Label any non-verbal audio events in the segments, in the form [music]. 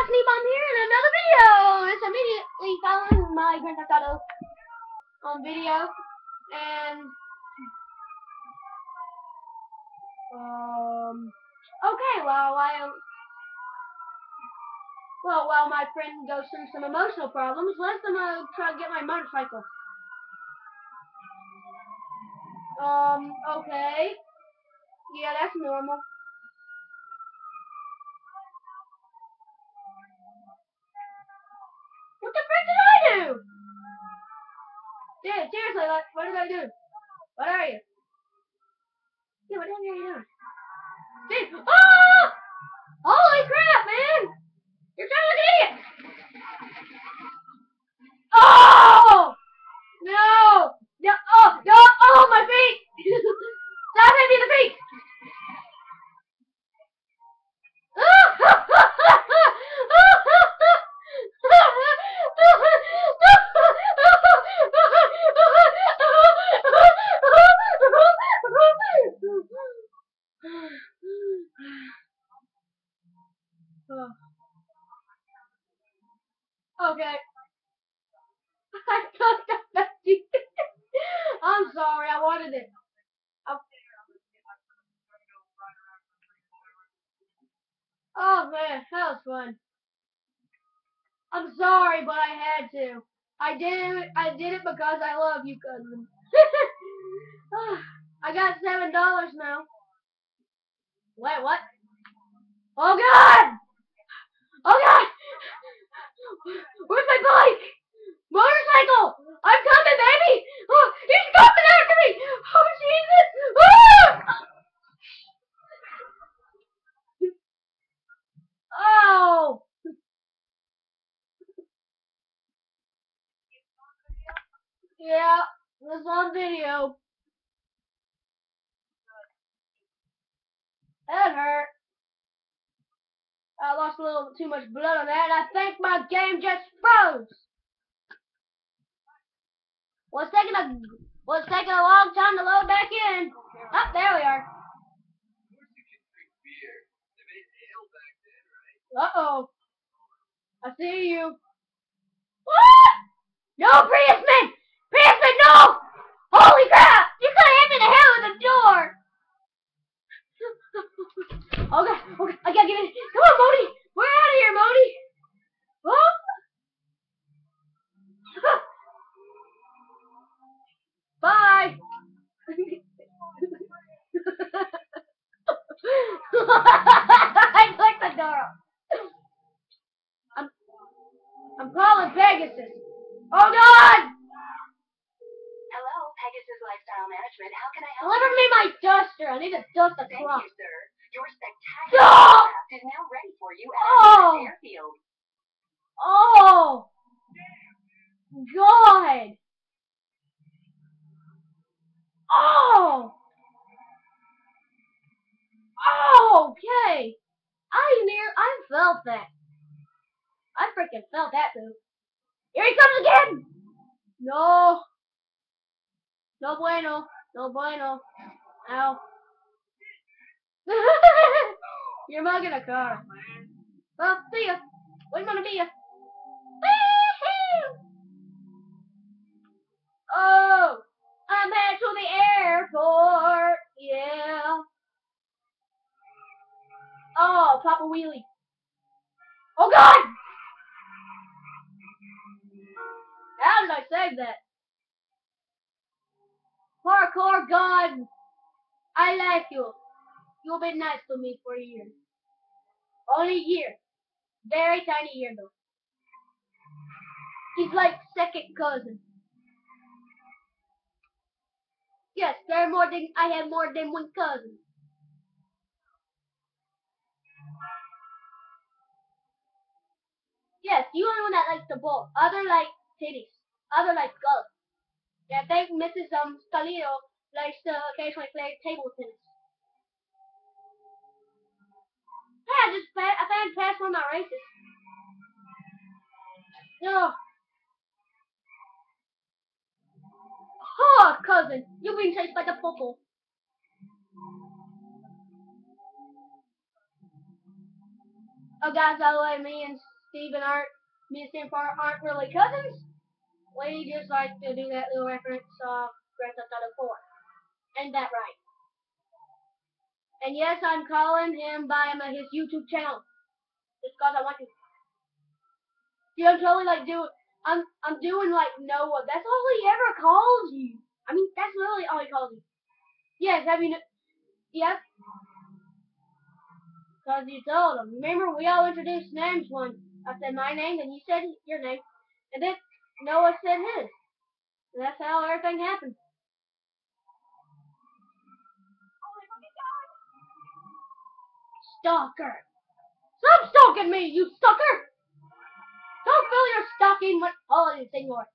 guys, Sneep, I'm here in another video. It's immediately following my Grand Theft Auto um, video. And, um, okay, well, I, well, while my friend goes through some emotional problems, let's uh, try to get my motorcycle. Um, okay. Yeah, that's normal. What the frick did I do? Yeah, seriously, like, what did I do? What are you? Yeah, what the hell are you doing? Dude, oh! Holy crap, man! You're trying to look an idiot! Oh! No! No! Oh! No! Oh, my feet! [laughs] Stop hitting me the feet! Okay. [laughs] I thought [laughs] that I'm sorry, I wanted it. Oh man, that was fun. I'm sorry, but I had to. I did it. I did it because I love you, cousin. [laughs] I got seven dollars now. Wait, what? Oh God! Oh God! Where's my bike? Motorcycle! I'm coming, baby! Oh, he's coming after me! Oh, Jesus! Ah! Oh! Yeah, this on video. That hurt. I lost a little too much blood on that, and I think my game just froze. Well, it's taking a well, it's taking a long time to load back in. Oh, there we are. Uh oh. I see you. What? No, Priusman! Priusman, no! Holy crap! You could have hit me in the head with a door! okay, okay, I gotta get in. Come on, Modi! We're out of here, Modi! Oh! Bye! [laughs] I clicked the door. I'm, I'm calling Pegasus. Oh God! Hello, Pegasus Lifestyle Management. How can I help Deliver me my duster. I need to dust the Thank you, sir. Your spectacular No! aircraft is now ready for you at Oh! the airfield. Oh! God! Oh! Oh, okay. I near, I felt that. I freaking felt that, dude. Here he comes again! No. No bueno. No bueno. Ow. [laughs] You're mugging a car. Well, see ya. Where's gonna be ya? Oh, I'm headed to the airport. Yeah. Oh, Papa Wheelie. You. You've been nice to me for a year. Only year. Very tiny year though. He's like second cousin. Yes, there are more than I have more than one cousin. Yes, you are the one that likes the ball. Other like titties. Other like golf. Yeah, I think Mrs. Um Scalio likes to occasionally play table tennis. Hey, I just I I passed one my races. No. Oh, cousin, you're being chased by the football. Oh, guys, by the way, me and Steven aren't, me and Steven Parr aren't really cousins. We just like to do that little reference of Grand Theft Auto 4. Ain't that right? And yes, I'm calling him by my, his YouTube channel. Just cause I want to. See, I'm totally like doing, I'm I'm doing like Noah. That's all he ever calls you. I mean, that's literally all he calls you. Yes, have you? Yep. Cause you told him. Remember, we all introduced names once. I said my name, and you said your name, and then Noah said his. And that's how everything happened. Stalker. Stop stalking me, you stalker! Don't fill your stocking with all holidays anymore.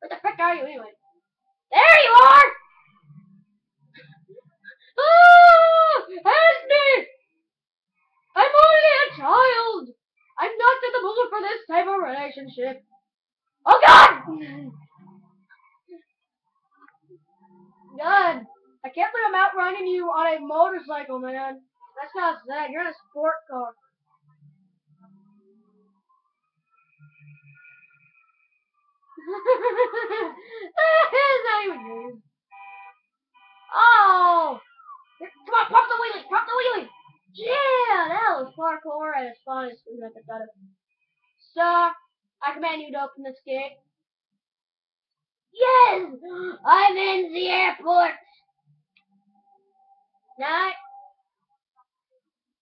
Where the frick are you anyway? There you are! [laughs] Ah! Help me! I'm only a child! I'm not in the mood for this type of relationship. Oh god! [laughs] God, I can't believe I'm outrunning you on a motorcycle, man. That's not sad. You're in a sport car. It's [laughs] not even good. Oh! Come on, pop the wheelie! Pop the wheelie! Yeah! That was parkour at its finest. We got that of Sir, I command you to open this gate. Yes! [gasps] I'm in the airport! Now,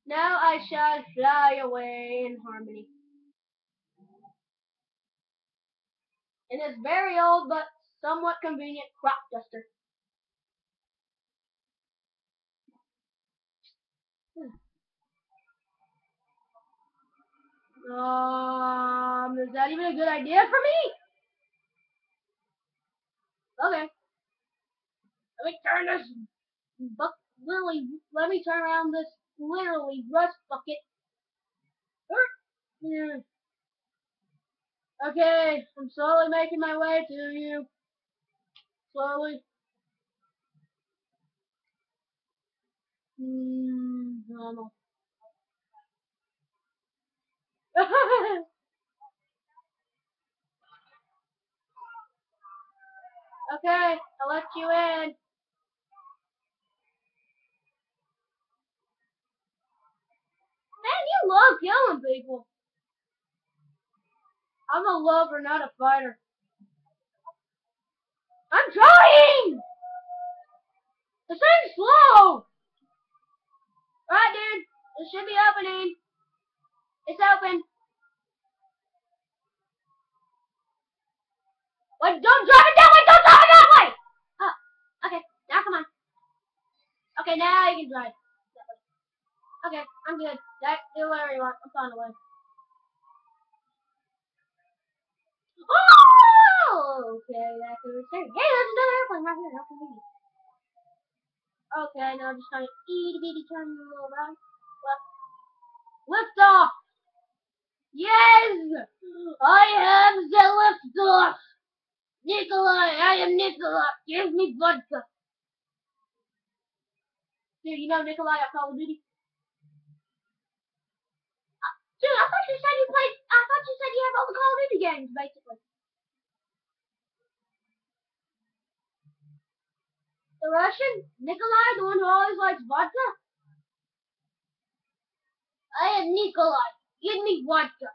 now I shall fly away in harmony. In this very old but somewhat convenient crop duster. Um, is that even a good idea for me? Okay. Let me turn this buck literally let me turn around this literally rust bucket. Er. Okay, I'm slowly making my way to you. Slowly. Normal. [laughs] okay, I'll let you in. Man, you love killing people. I'm a lover, not a fighter. I'm trying! This thing's slow! Alright, dude. It should be opening. It's open. Wait, don't drive it that way! Don't drive it that way! Oh, okay. Now come on. Okay, now you can drive. Okay, I'm good. That, do whatever you want. I'm fine away. Oh! Okay, that's a mistake. Hey, there's another airplane right here. How convenient. Okay, now I'm just kind of itty bitty turn a little. Left. Lift off! Yes! I have the lift off! Nikolai, I am Nikolai. Give me vodka. Dude, you know Nikolai of Call of Duty? Uh, Dude, I thought you said you played. I thought you have all the Call of Duty games, basically. The Russian? Nikolai, the one who always likes vodka? I am Nikolai. Give me vodka.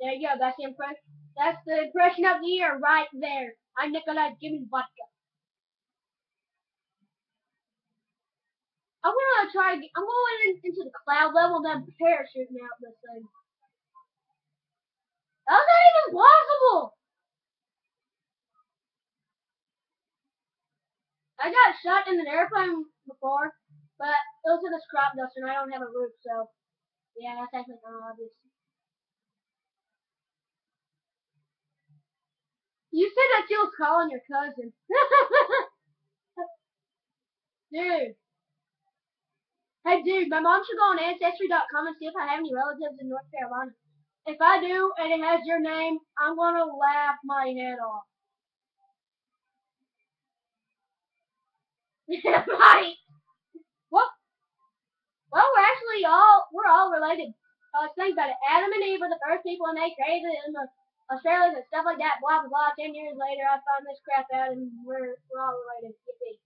There you go. That's the impression. That's the impression of the year right there. I'm Nikolai. Give me vodka. I'm gonna try. I'm going in, into the cloud level, then parachuting out this thing. How's that even possible? I got shot in an airplane before, but it was in a crop duster and I don't have a roof, so yeah, that's actually of obvious. You said that you was calling your cousin. [laughs] dude. Hey, dude, my mom should go on Ancestry.com and see if I have any relatives in North Carolina. If I do, and it has your name, I'm gonna laugh my head off. [laughs] right. Well, well, we're actually all we're all related. Uh, think about it. Adam and Eve were the first people, and they created in the and stuff like that. Blah blah blah. Ten years later, I found this crap out, and we're we're all related. Yippee.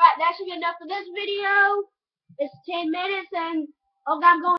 Alright, that should be enough for this video. It's ten minutes, and oh, I'm going.